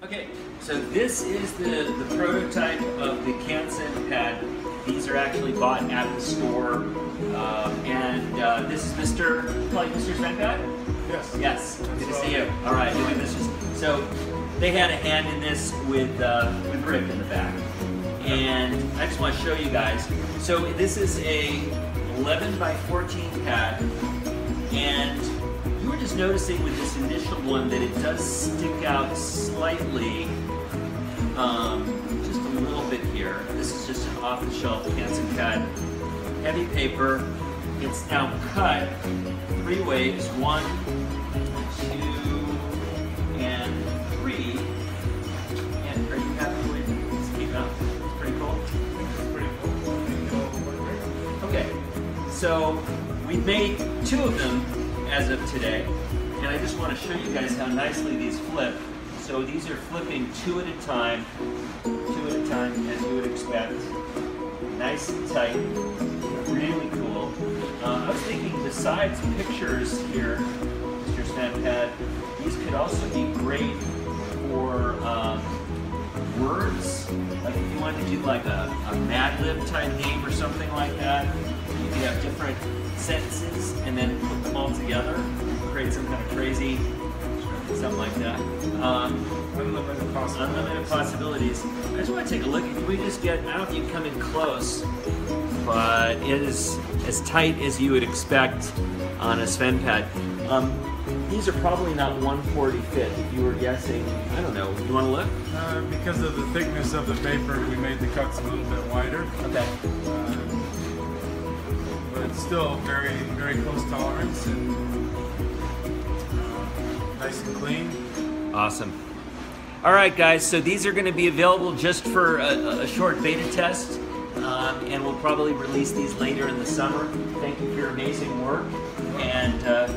Okay, so this is the, the prototype of the Canson pad. These are actually bought at the store. Um, and uh, this is Mr. Probably Mr. Svenpad? Yes. Yes, good to see you. All right, doing this is, so they had a hand in this with, uh, with Rick in the back. And I just want to show you guys. So this is a 11 by 14 pad. And just noticing with this initial one that it does stick out slightly, um, just a little bit here. This is just an off-the-shelf Hansen pad, heavy paper. It's now cut three ways, one, two, and three. And are you happy with this came out? It's pretty cool. Pretty cool. Okay, so we've made two of them as of today, and I just want to show you guys how nicely these flip. So these are flipping two at a time, two at a time, as you would expect. Nice and tight, really cool. Uh, I was thinking besides pictures here, Mr. Svenpad, these could also be great for um, words. Like if you wanted to do like a, a Mad Lib type game or something like that, different sentences and then put them all together, create some kind of crazy, something like that. Um, Unlimited possibilities. unlimited possibilities. I just want to take a look. Can we just get, I don't know if you come in close, but it is as tight as you would expect on a Sven pad. Um, these are probably not 140 fit. If you were guessing, I don't know. You want to look? Uh, because of the thickness of the paper, we made the cuts a little bit wider. Okay. Uh, still very, very close tolerance and uh, nice and clean. Awesome. All right, guys. So these are going to be available just for a, a short beta test, um, and we'll probably release these later in the summer. Thank you for your amazing work, and uh,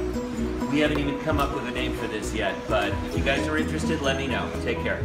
we haven't even come up with a name for this yet. But if you guys are interested, let me know. Take care.